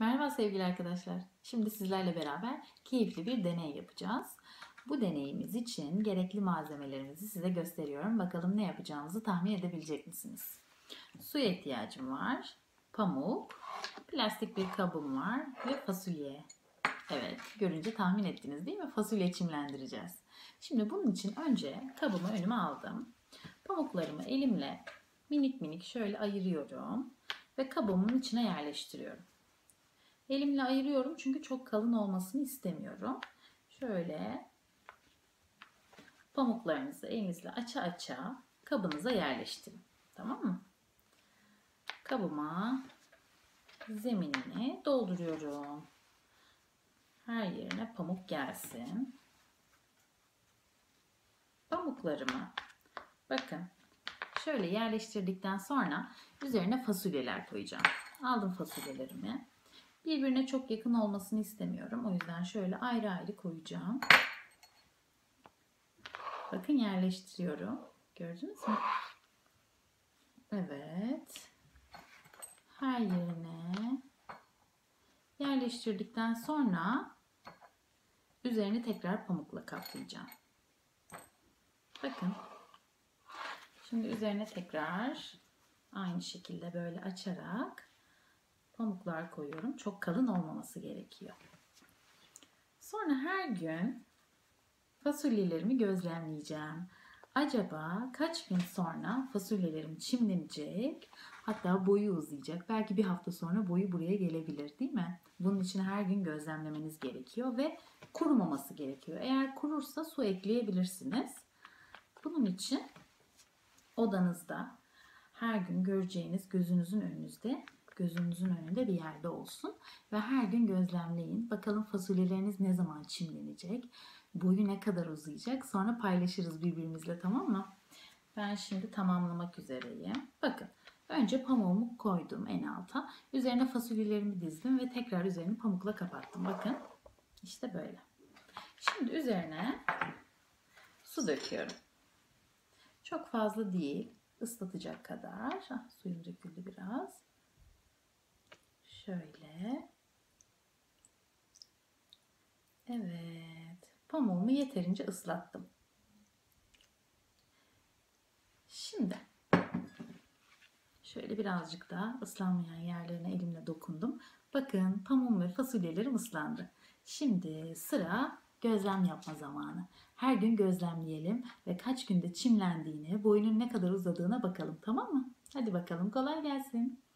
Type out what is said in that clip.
Merhaba sevgili arkadaşlar. Şimdi sizlerle beraber keyifli bir deney yapacağız. Bu deneyimiz için gerekli malzemelerimizi size gösteriyorum. Bakalım ne yapacağımızı tahmin edebilecek misiniz? Suya ihtiyacım var. Pamuk, plastik bir kabım var ve fasulye. Evet, görünce tahmin ettiniz değil mi? Fasulye çimlendireceğiz. Şimdi bunun için önce kabımı önüme aldım. Pamuklarımı elimle minik minik şöyle ayırıyorum ve kabımın içine yerleştiriyorum. Elimle ayırıyorum çünkü çok kalın olmasını istemiyorum. Şöyle pamuklarınızı elinizle aça aça kabınıza yerleştirin. Tamam mı? Kabıma zeminini dolduruyorum. Her yerine pamuk gelsin. Pamuklarımı bakın şöyle yerleştirdikten sonra üzerine fasulyeler koyacağım. Aldım fasulyelerimi. Birbirine çok yakın olmasını istemiyorum. O yüzden şöyle ayrı ayrı koyacağım. Bakın yerleştiriyorum. Gördünüz mü? Evet. Her yerine yerleştirdikten sonra üzerini tekrar pamukla kaplayacağım. Bakın. Şimdi üzerine tekrar aynı şekilde böyle açarak pamuklar koyuyorum. Çok kalın olmaması gerekiyor. Sonra her gün fasulyelerimi gözlemleyeceğim. Acaba kaç gün sonra fasulyelerim çimlenecek? Hatta boyu uzayacak. Belki bir hafta sonra boyu buraya gelebilir değil mi? Bunun için her gün gözlemlemeniz gerekiyor ve kurumaması gerekiyor. Eğer kurursa su ekleyebilirsiniz. Bunun için odanızda her gün göreceğiniz gözünüzün önünüzde gözünüzün önünde bir yerde olsun ve her gün gözlemleyin. Bakalım fasulyeleriniz ne zaman çimlenecek, boyu ne kadar uzayacak. Sonra paylaşırız birbirimizle tamam mı? Ben şimdi tamamlamak üzereyim. Bakın önce pamuğumu koydum en alta. Üzerine fasulyelerimi dizdim ve tekrar üzerini pamukla kapattım. Bakın işte böyle. Şimdi üzerine su döküyorum. Çok fazla değil. ıslatacak kadar. Ah, suyum döküldü biraz. Şöyle. Evet. Pamuğumu yeterince ıslattım. Şimdi şöyle birazcık daha ıslanmayan yerlerine elimle dokundum. Bakın pamuğum ve fasulyelerim ıslandı. Şimdi sıra gözlem yapma zamanı. Her gün gözlemleyelim ve kaç günde çimlendiğine, boyunun ne kadar uzadığına bakalım tamam mı? Hadi bakalım kolay gelsin.